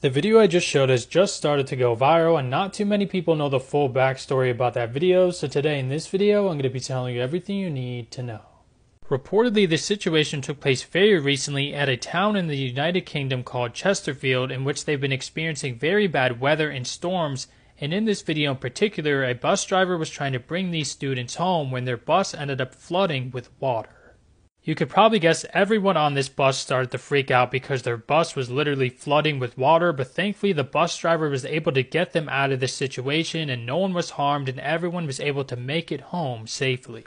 The video I just showed has just started to go viral and not too many people know the full backstory about that video, so today in this video I'm going to be telling you everything you need to know. Reportedly, this situation took place very recently at a town in the United Kingdom called Chesterfield in which they've been experiencing very bad weather and storms and in this video in particular, a bus driver was trying to bring these students home when their bus ended up flooding with water. You could probably guess everyone on this bus started to freak out because their bus was literally flooding with water, but thankfully the bus driver was able to get them out of this situation and no one was harmed and everyone was able to make it home safely.